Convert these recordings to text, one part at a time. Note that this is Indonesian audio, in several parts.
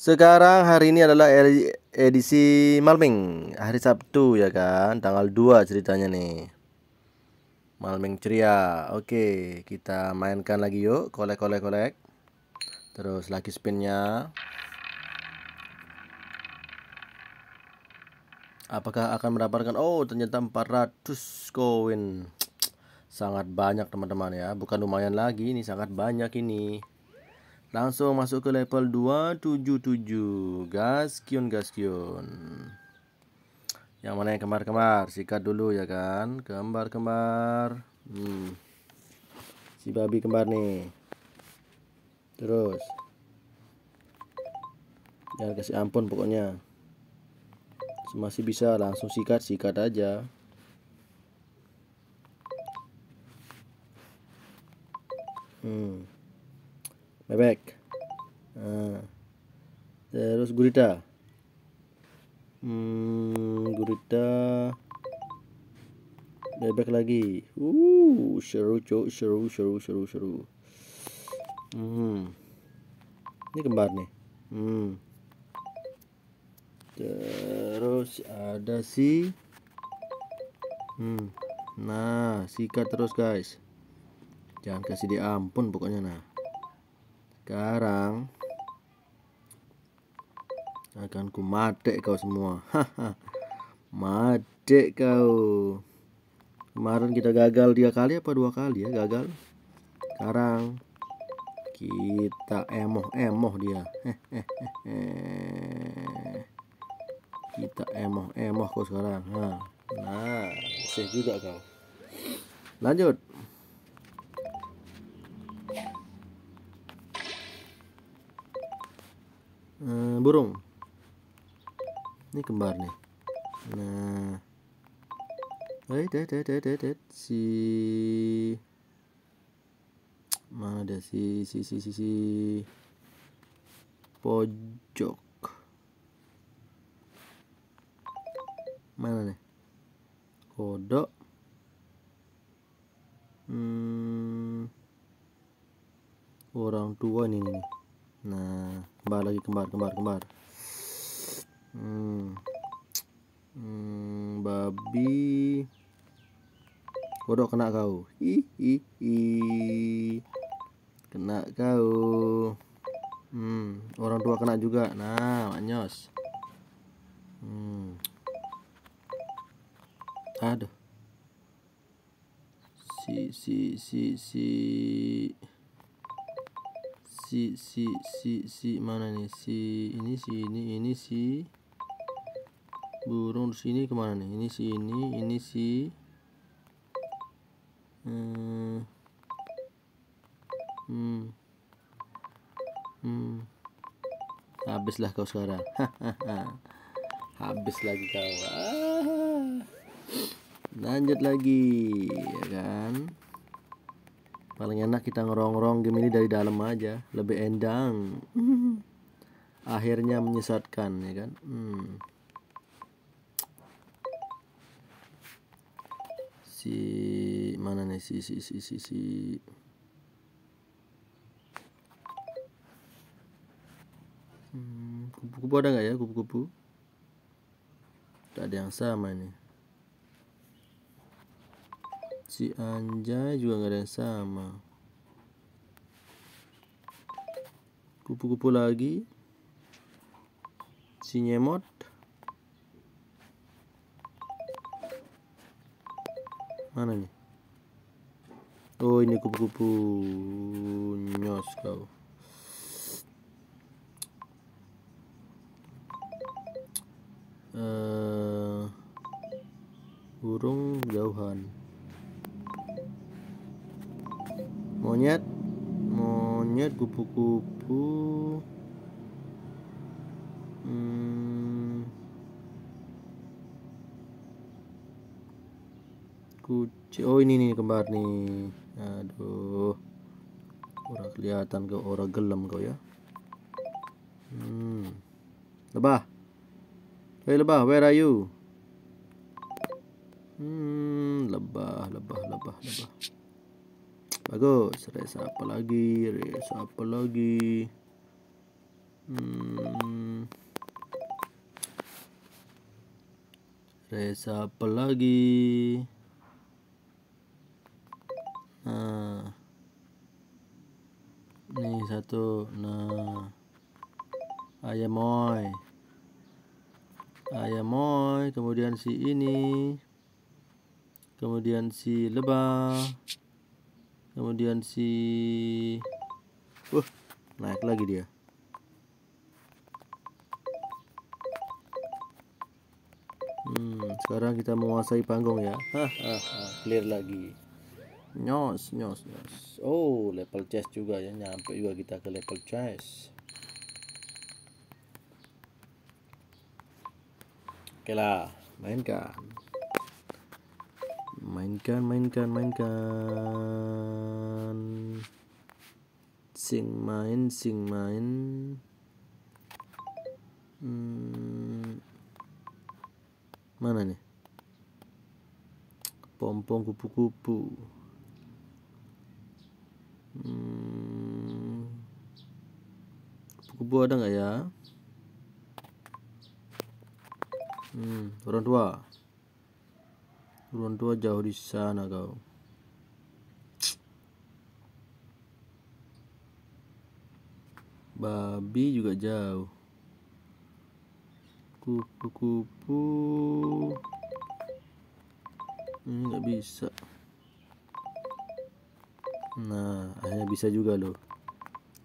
Sekarang hari ini adalah edisi Malming. Hari Sabtu ya kan? Tanggal 2 ceritanya nih. Malming ceria. Oke kita mainkan lagi yuk. Kolek kolek kolek. Terus lagi spinnya. Apakah akan mendapatkan? Oh ternyata 400 koin. Sangat banyak teman-teman ya. Bukan lumayan lagi ini sangat banyak ini Langsung masuk ke level 277 Gaskion Gaskion Yang mana yang kembar-kembar? Sikat dulu ya kan? Kembar-kembar. Hmm. Si babi kembar nih. Terus. Jangan kasih ampun pokoknya. Masih bisa langsung sikat Sikat aja. Hmm bebek. Nah. terus gurita. Hmm, gurita. Bebek lagi. Uh seru cok seru seru seru seru. Hmm. ini kembar nih. Hmm. terus ada si. Hmm. nah sikat terus guys. Jangan kasih di ampun pokoknya nah sekarang akan ku mate kau semua. mate kau. Kemarin kita gagal tiga kali apa dua kali ya gagal. Sekarang kita emoh-emoh dia. kita emoh-emoh kau sekarang. Nah, nah, juga kau. Lanjut. Uh, burung. Ini kembar nih. Nah. Eh det det det det si mana ada si si si si si. Pojok. Mana nih? Kodok. Hmm, orang tua nih nih nah kembar lagi kembar kembar kembar. Hmm. Hmm, babi. Kodok kena kau. Ih ih ih kena kau. Hmm, orang tua kena juga. Nah manyos hmm. aduh. Si si si si si si si si mana nih? Si ini si ini ini si burung sini ke mana nih? Ini si ini ini si hmm hmm, hmm. habislah kau sekarang. Habis lagi kau. Ah. lanjut lagi ya kan paling enak kita ngerongrong game ini dari dalam aja lebih endang. Akhirnya menyesatkan ya kan? Hmm. si mana nih? Si si si si si. Hmm, kupu-kupu ada nggak ya? Kupu-kupu? Tak ada yang sama nih si Anjay juga nggak ada yang sama. Kupu-kupu lagi. Si nyemot. Mana nih? Oh ini kupu-kupu nyos kau. Uh, burung jauhan monyet. Monyet kupu-kupu. Hmm. kucing. Oh ini nih kembar nih. Aduh. Orang kelihatan ke orang gelem kau ya. Hmm. lebah. Hey lebah where are you? Hmm lebah lebah lebah lebah bagus race apa lagi race apa lagi? Hmm. race apa lagi? Nah. Ini satu. Nah. Ayamoy ayamoy kemudian si ini. Kemudian si lebah kemudian si uh naik lagi dia. Hmm, sekarang kita menguasai panggung ya. Hahaha clear lagi. Nyos nyos nyos. Oh level chest juga ya nyampe juga kita ke level chest oke lah mainkan mainkan mainkan mainkan. Sing main sing main. Hmm, mana nih? Pompong kupu-kupu. Hmm, kupu-kupu ada nggak ya? Hmm, orang tua orang tua jauh di sana kau. Babi juga jauh. Kupu-kupu. Ini nggak bisa. Nah akhirnya bisa juga loh.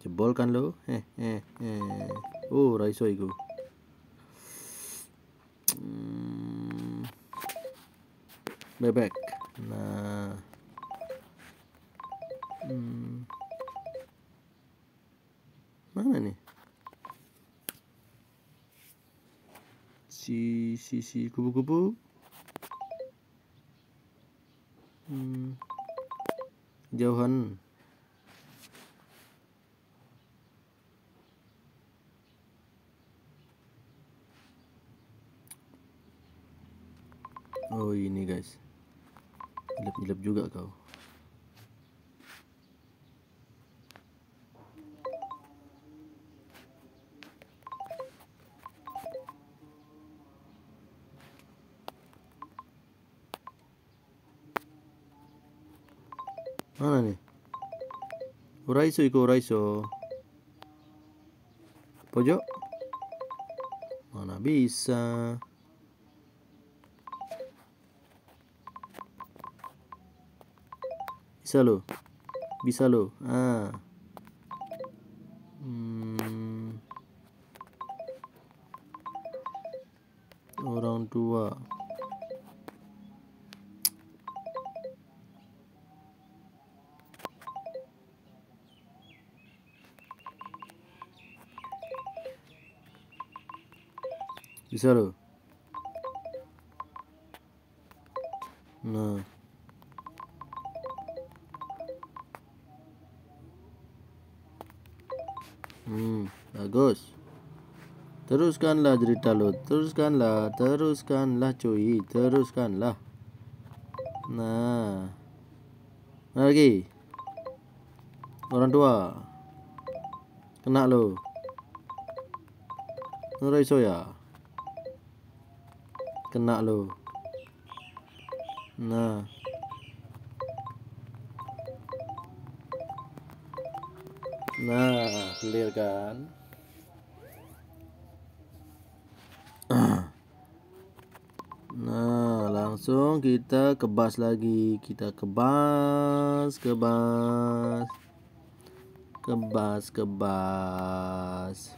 Jebol kan lo eh eh eh. Oh raiso itu bebek. Nah. Hmm. mana nih? Si si si kupu-kupu. Hmm. jauhan juga kau Mana nih? Uraiso iko Uraiso. Pojok. Mana bisa? Bisa lo. Bisa lo. Ah. Hmm. Orang tua. bisa loh teruskanlah cerita lo teruskanlah teruskanlah cuy teruskanlah. Nah lagi? Orang tua. Kena lo Nuraiso ya? Kena lo nah. Nah clear kan nah langsung kita kebas lagi kita kebas kebas kebas kebas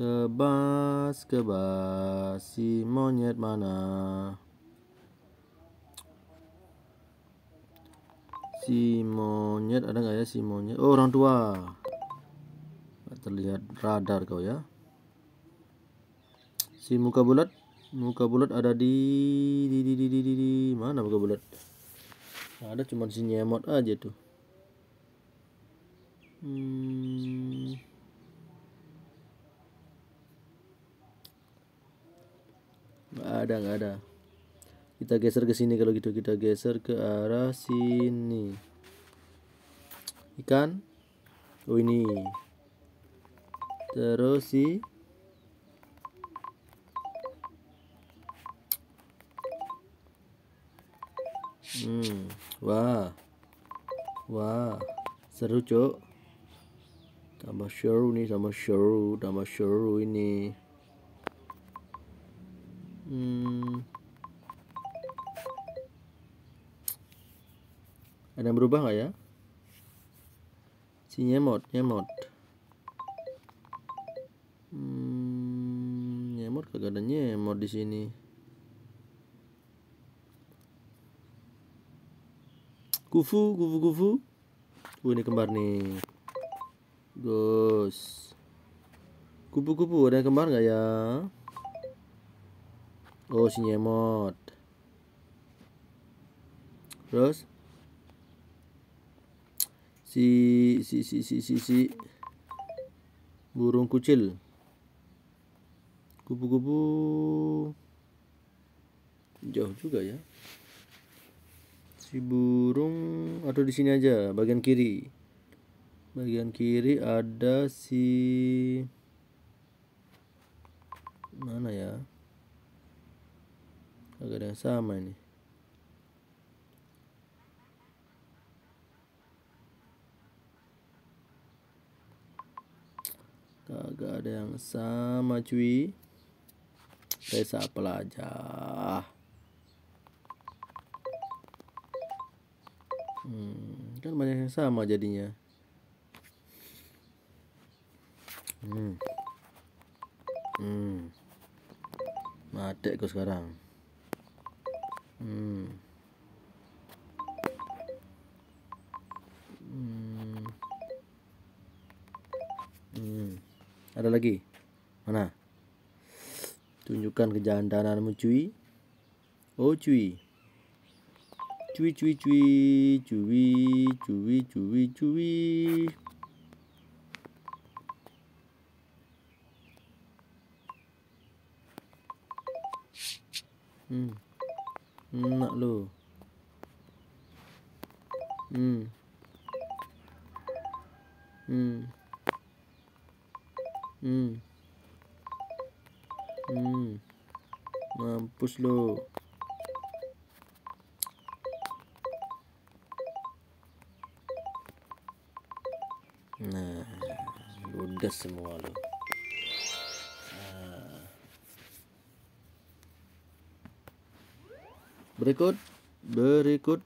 Kebas, kebas, si monyet mana? Si monyet ada nggak ya si monyet? Oh orang tua. Terlihat radar kau ya. Si muka bulat, muka bulat ada di di di di di, di, di. mana muka bulat? Ada cuma si nyemot aja tuh. Hmm. nggak ada nggak ada kita geser ke sini kalau gitu kita geser ke arah sini ikan oh ini terus si Hmm, wah, wah, seru cok. Tambah seru nih, tambah seru, tambah seru ini. Hmm. Ada yang berubah nggak ya? Si nyemot, nyemot. Hmm, nyemot kagak ada nyemot di sini. Kufu, kufu, kufu. Uh, ini kembar nih. Gus. Kupu-kupu ada yang kembar nggak ya? Oh, si nyemot. Terus? Si si si si si si burung kucil. Kupu-kupu jauh juga ya si burung atau di sini aja bagian kiri. Bagian kiri ada si mana ya? Agak ada yang sama ini. Kagak ada yang sama cuy. Tes apa aja hmm, kan banyak yang sama jadinya hmm. Hmm. mati kok sekarang hmm. Hmm. Hmm. ada lagi mana tunjukkan kejantananmu cuy oh cuy cuy cuy cuy cuy cuy cuy cuy hmm. Enak lo hmm. Hmm. Hmm. Hmm. Mampus lo Nah, ludes semua lo. Nah. Berikut, berikut,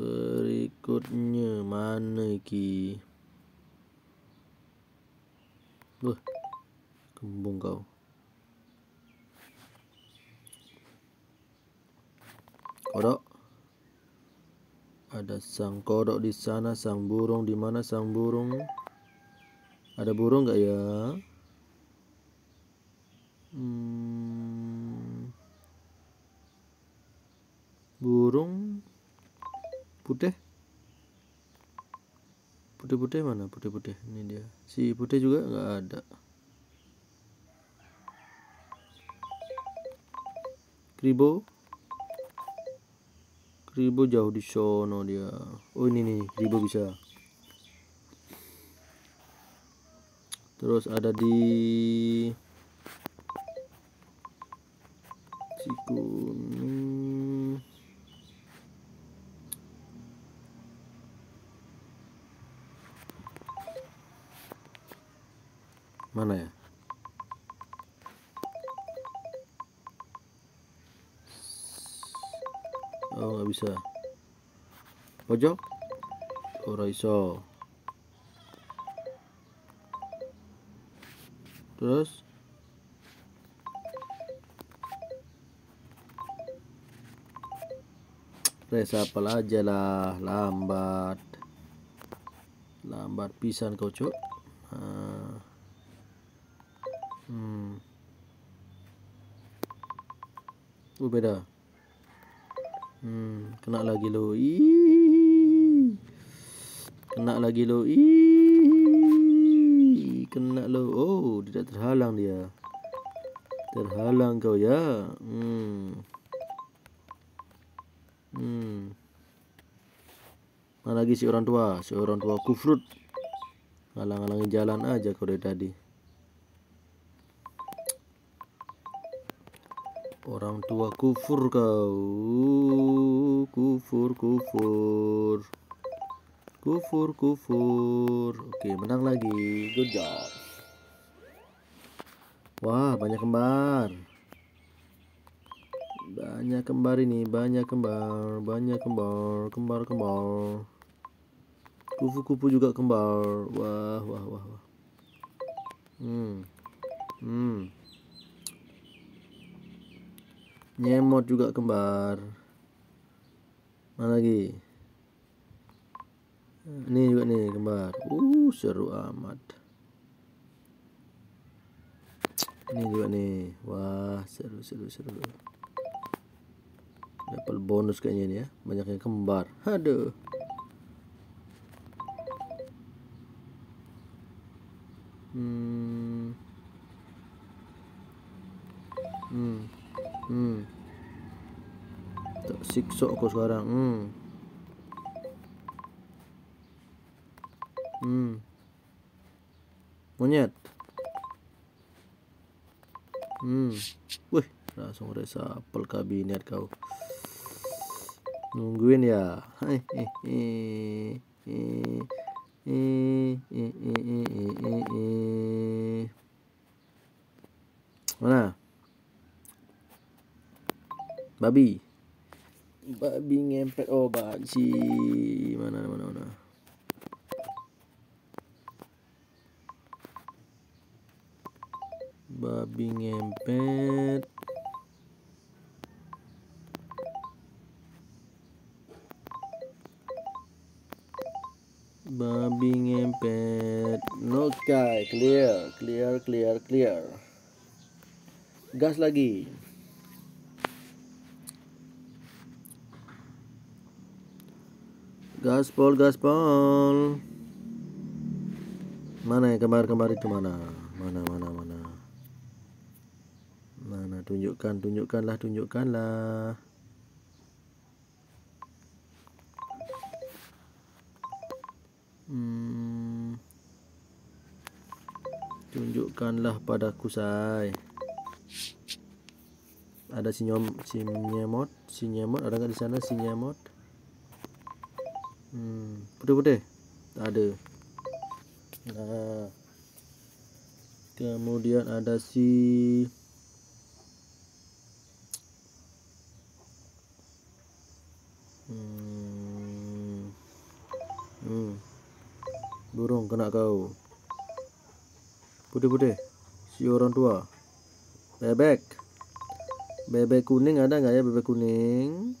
berikutnya mana ki? Wah, kembung kau. Kodok sang kodok di sana sang burung di mana sang burung? Ada burung nggak ya? Hmm, burung? Putih? Putih-putih mana? Putih-putih ini dia. Si putih juga nggak ada. Kribo Ribu jauh di sono dia. Oh ini nih, Ribu bisa. Terus ada di Cikuning. Mana ya? Bisa pojok. Ora iso. Terus? Resapel aja lah. Lambat. Lambat pisan kau cok nah. hmm. Uh, kena lagi lo. Ih. Kena lagi lo. Ih. Kena lo. Oh, tidak terhalang dia. Terhalang kau ya. Hmm. Hmm. Mana lagi si orang tua? Si orang tua kufrut. Ngalang-ngalangin jalan aja kau dari tadi. Tua kufur kau. Kufur, kufur. Kufur, kufur. Oke, menang lagi. Good job. Wah, banyak kembar. Banyak kembar ini, banyak kembar, banyak kembar, kembar, kembar. Kupu-kupu juga kembar. Wah, wah, wah, wah. Hmm. Hmm. Nyemot juga kembar. Mana lagi? Ini juga nih kembar. Uh, seru amat. Ini juga nih. Wah, seru seru seru. Level bonus kayaknya nih ya. Banyak yang kembar. Aduh. Hmm. Hmm. Hmm. Tak siksa aku sekarang. Hmm. Hmm. Monyet. Hmm. Wih, langsung resapel kabinet kau. Nungguin ya. Mana? Babi. Babi ngempet. Oh baji. Mana mana mana babi ngempet. Babi ngempet. No guy clear clear clear clear. Gas lagi Gaspol, gaspol. Mana ya kembar-kembar itu mana? Mana, mana, mana? Mana? Tunjukkan, tunjukkanlah, tunjukkanlah. Hmm. Tunjukkanlah padaku, say. Ada si nyom, si nyemot, si nyemot, ada nggak di sana si nyemot? Hmm, putih-putih. Tak ada. Nah. Kemudian ada si Hmm. Hmm. Burung kena kau. Putih-putih. Si orang tua. Bebek. Bebek kuning ada nggak ya bebek kuning?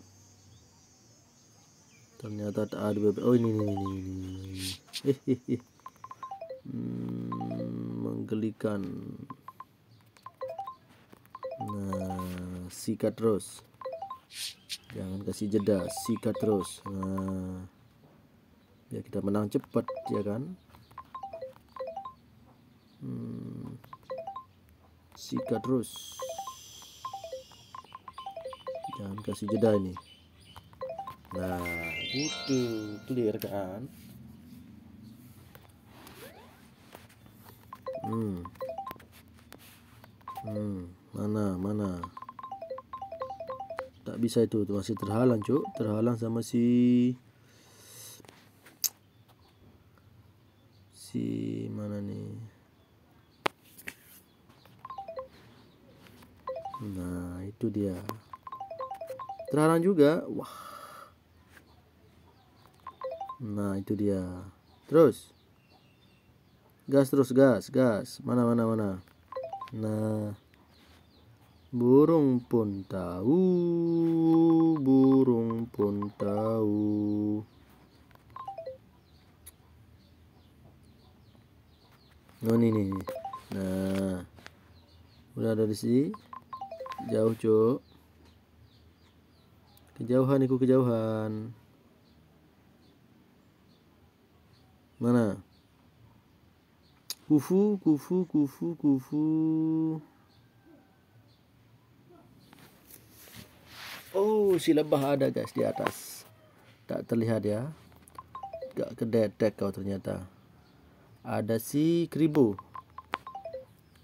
Ternyata tak ada bebek. Oh ini ini ini, ini. hmm, menggelikan. Nah sikat terus. Jangan kasih jeda sikat terus. Nah biar kita menang cepat ya kan? Hmm, sikat terus. Jangan kasih jeda ini nah gitu clear kan? Hmm. Hmm mana mana? Tak bisa itu masih terhalang cuk. Terhalang sama si si mana nih? Nah itu dia. Terhalang juga? Wah Nah, itu dia. Terus. Gas terus, gas, gas. Mana mana mana. Nah. Burung pun tahu, burung pun tahu. Oh ini nih. Nah. Udah ada di sini. Jauh, Cuk. Kejauhan ikut kejauhan. Mana? Kufu, kufu, kufu, kufu. Oh, si lebah ada guys di atas. Tak terlihat ya. Gak kedetek kau ternyata. Ada si keribu.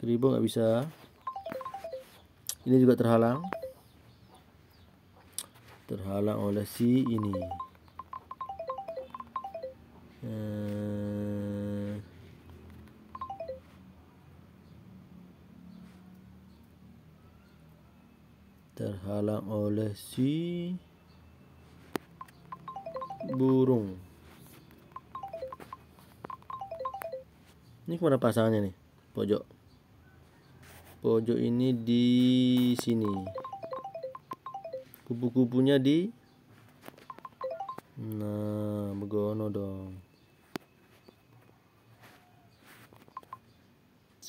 Keribu nggak bisa. Ini juga terhalang. terhalang oleh si ini eh, terhalang oleh si burung. Ini ke mana pasangannya nih? Pojok. Pojok ini di sini. Kupu-kupunya di? Nah begono dong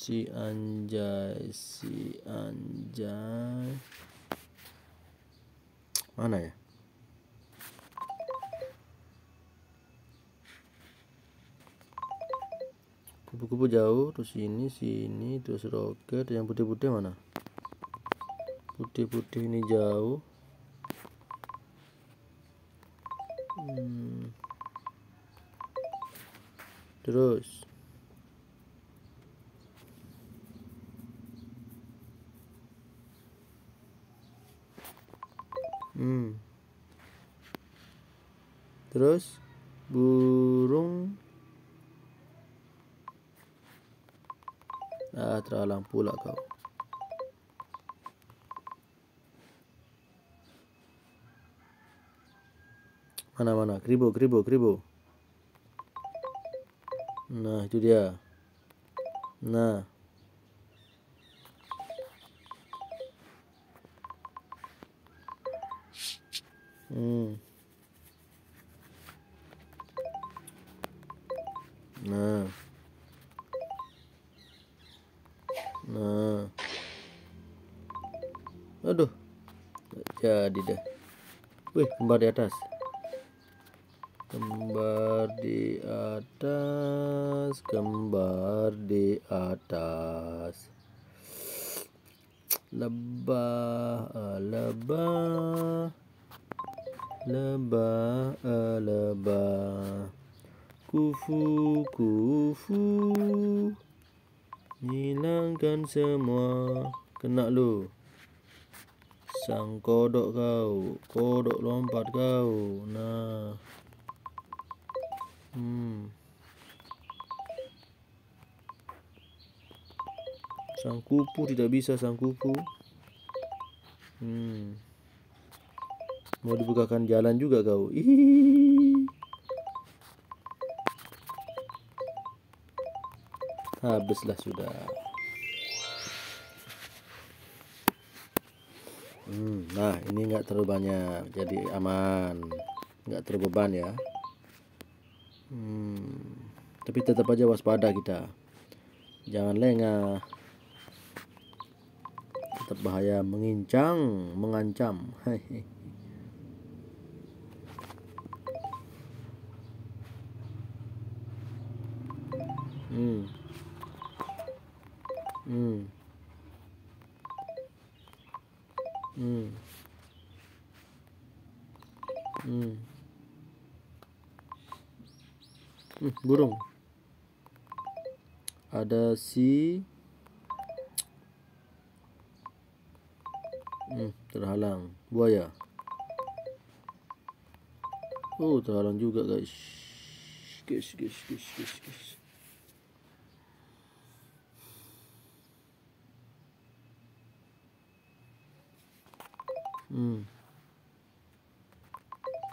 si anjay si anjay. Mana ya? Kupu-kupu jauh terus ini sini terus roket. Yang putih-putih mana? Putih-putih ini jauh. Hmm. terus hmm. terus burung Ah, terhalang pula kau. Mana mana? Kribo, kribo, kribo. Nah, itu dia. Nah. Hmm. Nah. Nah. Aduh. jadi deh. Wih, kembar di atas. Kembar di atas, kembar di atas. Lebah, lebah. Lebah, lebah. Kufu, kufu. Hilangkan semua. Kena lu. Sang kodok kau Kodok lompat kau. Nah. Hmm. Sang kupu tidak bisa sang kupu. Hmm Mau dibukakan jalan juga kau. Habislah sudah. Hmm, nah ini enggak terlalu banyak jadi aman. Enggak terlalu beban ya. Hmm, tapi tetap aja waspada kita. Jangan lengah. Tetap bahaya mengincang mengancam hmm Hmm. Hmm. Hmm. Hmm, burung. Ada si Hmm, terhalang. Buaya. Oh, terhalang juga, guys. Guys, guys, guys, guys, guys. Hmm.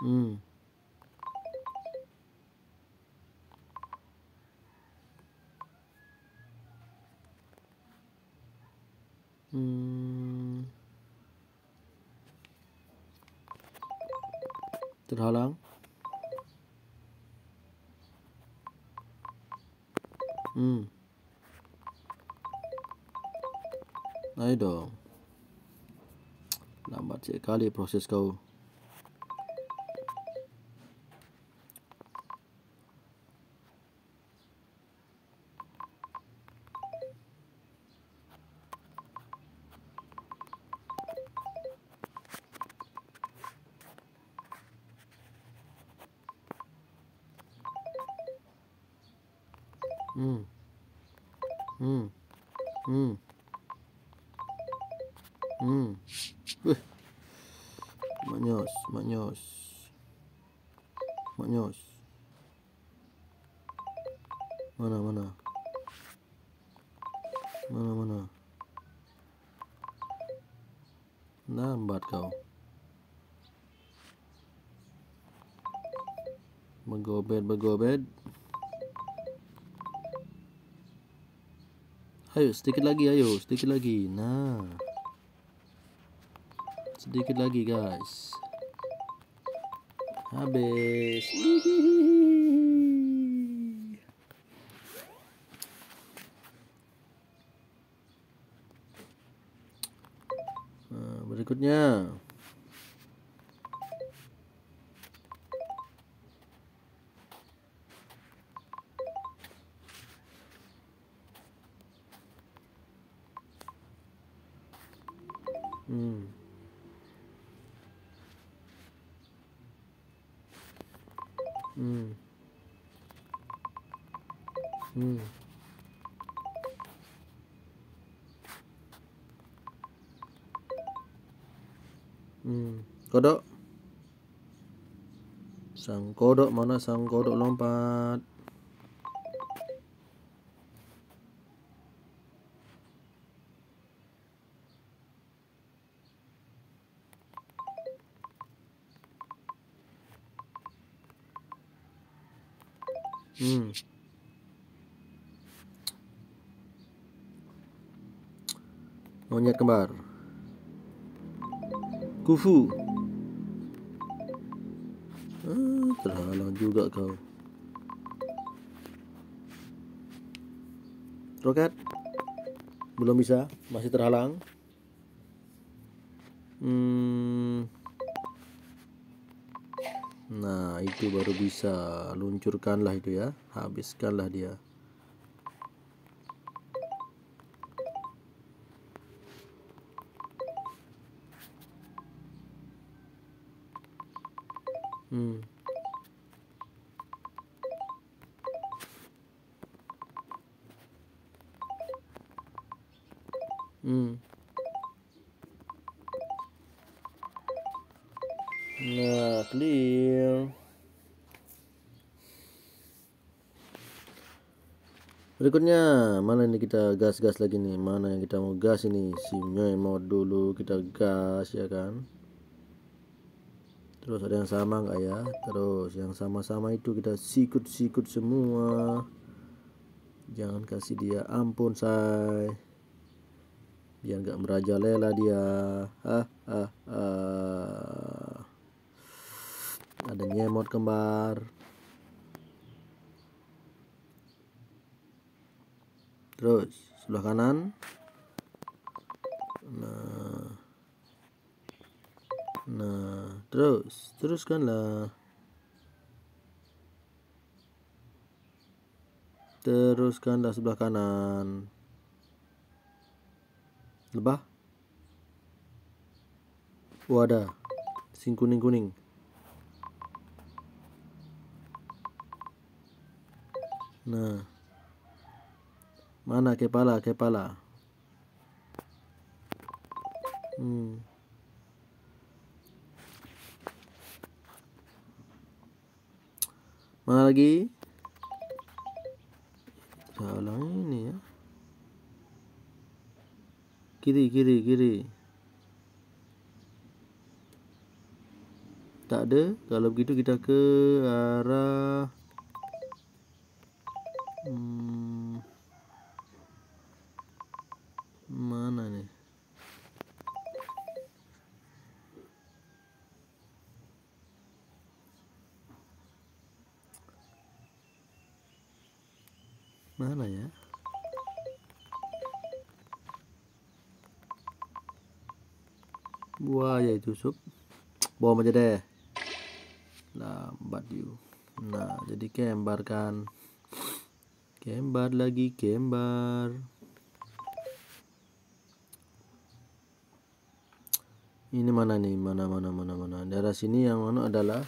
Hmm. Hmm. Terhalang. Hmm. Lambat sekali Bergobet, bergobet. Ayo, sedikit lagi, ayo, sedikit lagi. Nah. Sedikit lagi, guys. Habis. Nah, berikutnya. Kodok mana sang kodok lompat? Hmm. Monyet kembar. Kufu. Terhalang juga kau. Roket. Belum bisa, masih terhalang. Hmm. Nah, itu baru bisa. Luncurkanlah itu ya. Habiskanlah dia. Berikutnya, mana ini kita gas-gas lagi nih? Mana yang kita mau gas ini? Si mau dulu kita gas ya kan? Terus ada yang sama nggak ya? Terus yang sama-sama itu kita sikut-sikut semua. Jangan kasih dia ampun say. Biar nggak merajalela dia. Ah, ah, ah. Ada nyemot kembar. Terus sebelah kanan. Nah. Nah, terus teruskanlah. Teruskanlah sebelah kanan. Lebah. Wadah. Sing kuning-kuning. Nah. Mana kepala, kepala? Hmm. Mana lagi? Salah ini ya. Kiri, kiri, kiri. Tak ada. Kalau begitu kita ke arah hmm, Sup. Bawa aja deh. Lambat you. Nah, jadi kembar kan. Kembar lagi, kembar. Ini mana nih? Mana mana mana mana. Daerah sini yang mana adalah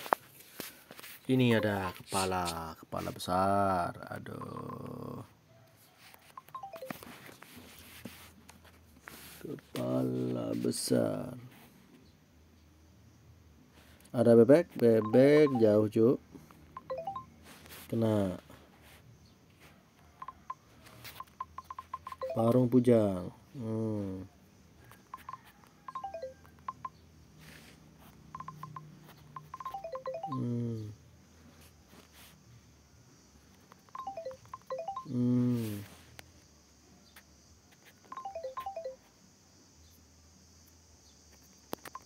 ini ada kepala, kepala besar. Aduh. Kepala besar. Ada bebek, bebek jauh cuk. Kena. Parung pujang. Hmm. Hmm. Hmm.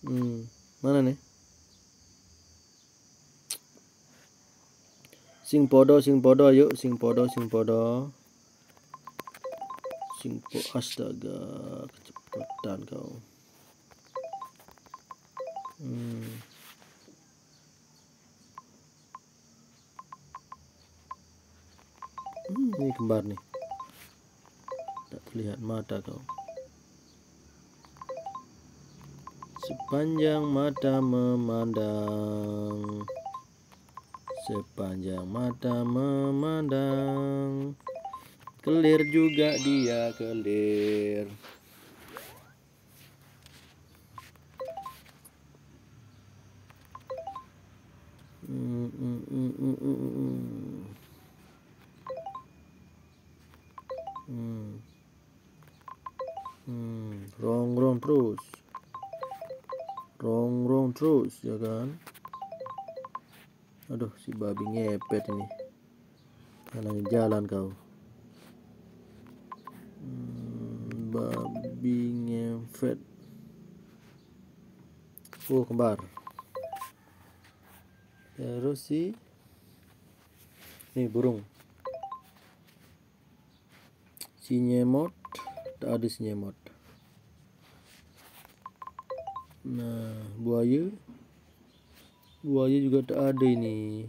Hmm. Mana nih? Sing podo, sing podo, yuk, sing podo, sing podo. Sing po, astaga, kecepatan kau. Hmm. Hmm, ini kembar nih. Tak terlihat mata kau. Sepanjang mata memandang Sepanjang mata memandang. Kelir juga dia kelir si babi ngepet ini. Halangin jalan kau. Hmm, babi ngepet. Oh kembar. Terus si nih burung. Si nyemot tak ada si nyemot. Nah, buaya. Buaya juga tak ada ini.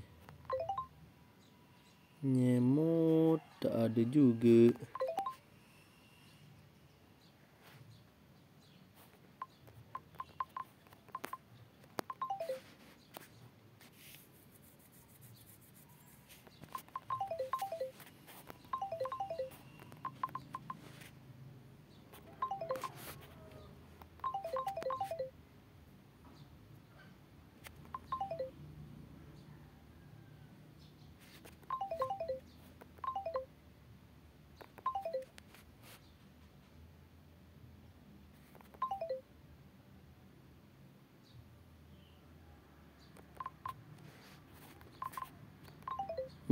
Nyemot tak ada juga.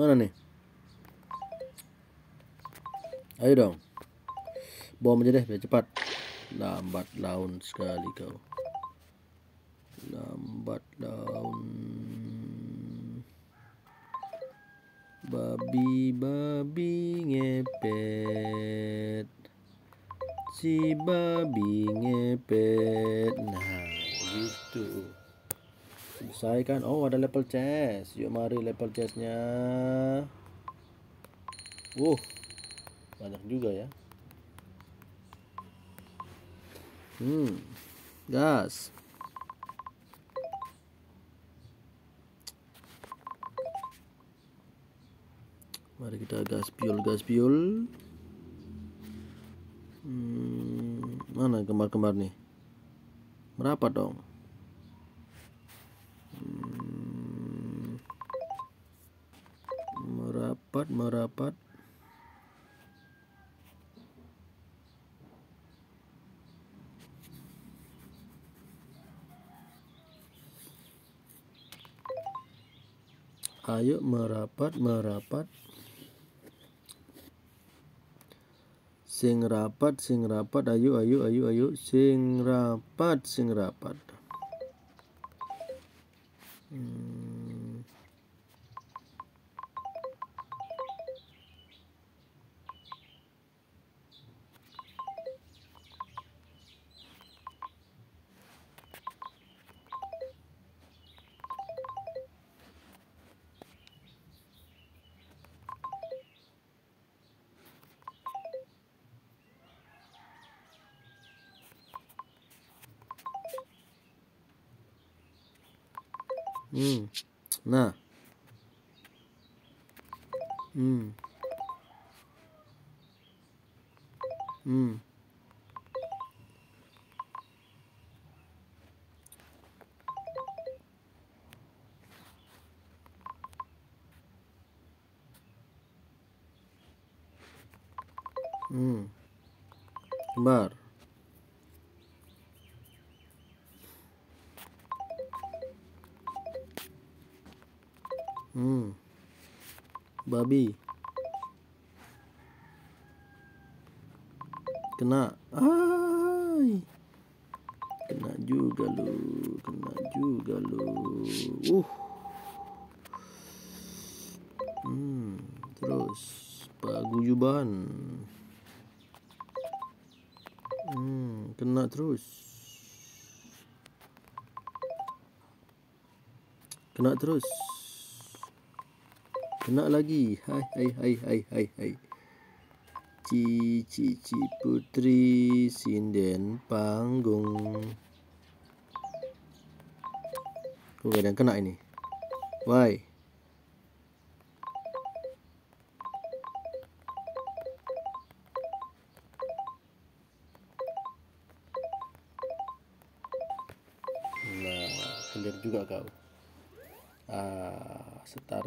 Mana nih? Ayo dong. Bom aja deh biar cepat. Lambat laun sekali kau. Lambat laun. Babi babi ngepet. Si babi ngepet. Nah, gitu selesai kan? Oh ada level chest yuk mari level chestnya uh banyak juga ya. Hmm gas. Mari kita gas piul gas piul hmm, mana kembar-kembar nih? Merapat dong merapat merapat. Ayo merapat merapat. Sing rapat sing rapat. Ayo ayo ayo ayo. Sing rapat sing rapat hmm. Nah. Babi. Kena. Ay. Kena juga lu. Kena juga lu. Uh. Hmm. Terus paguyuban. Hmm, kena terus. Kena terus. Kena lagi. Hai hai hai hai hai hai. Cici cici putri sinden panggung. Ada yang kena ini? Why?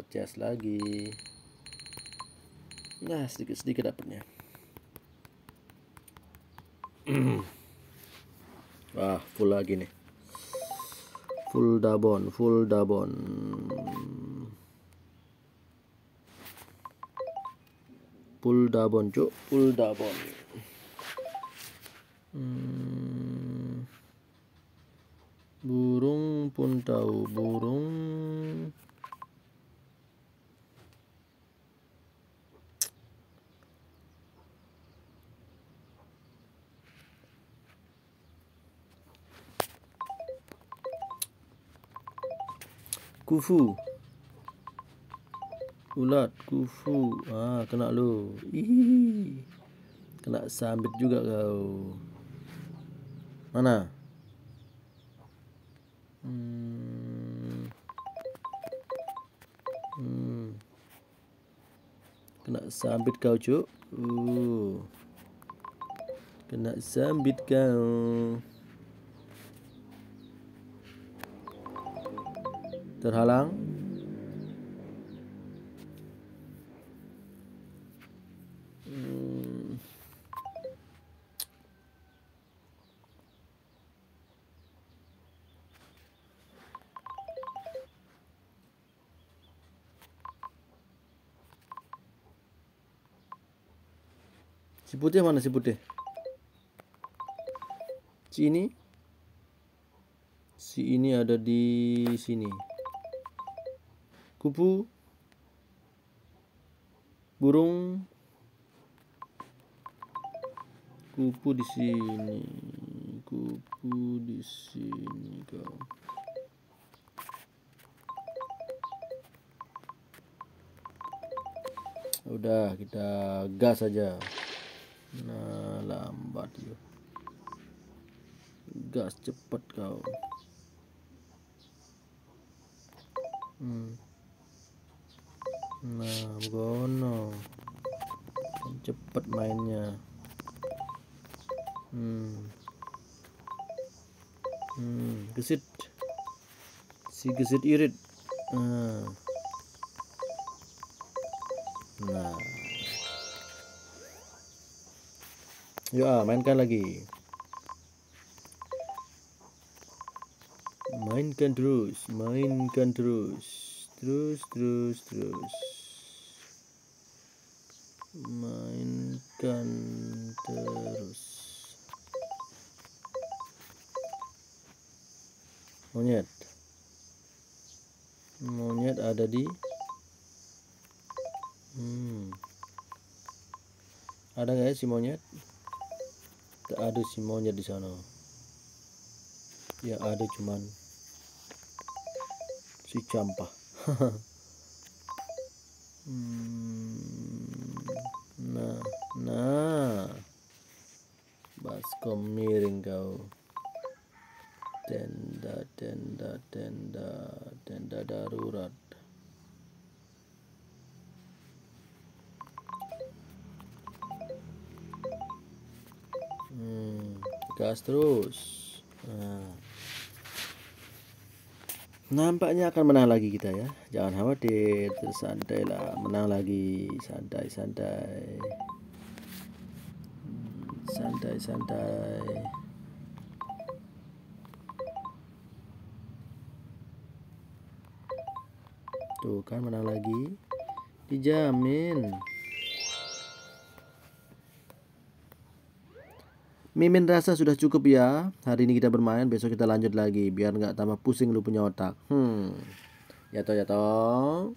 Chest lagi. Nah, sedikit-sedikit dapatnya. Wah, full lagi nih. Full dabon, full dabon. Full dabon, cuk, full dabon. Hmm. Burung pun tahu burung kufu. Ulat kufu. Ah kena lu. Kena sambit juga kau. Mana? Hmm. Hmm. kena sambit kau cuk. Uh. kena sambit kau terhalang. Hmm. si putih mana si putih? Si ini? Si ini ada di sini kupu burung kupu di sini kupu di sini kau. Udah kita gas aja. Nah lambat yuk gas cepet kau. Hmm. Nah gono cepet mainnya. Hmm. Hmm, gesit. Si gesit irit. Nah. Nah. Yuk ah, mainkan lagi. Mainkan terus mainkan terus terus terus terus. Mainkan terus. Monyet. Monyet ada di? Hmm. ada nggak ya si monyet? Tak ada si monyet di sana. Yang ada cuman si campah hmm. nah nah. Baskom miring kau. Tenda tenda tenda tenda darurat. Hmm, gas terus nah. Nampaknya akan menang lagi kita ya. Jangan khawatir santai lah menang lagi. Santai santai santai santai tuh kan menang lagi. Dijamin Mimin rasa sudah cukup ya. Hari ini kita bermain, besok kita lanjut lagi biar nggak tambah pusing lu punya otak. Hmm. Ya toh ya toh.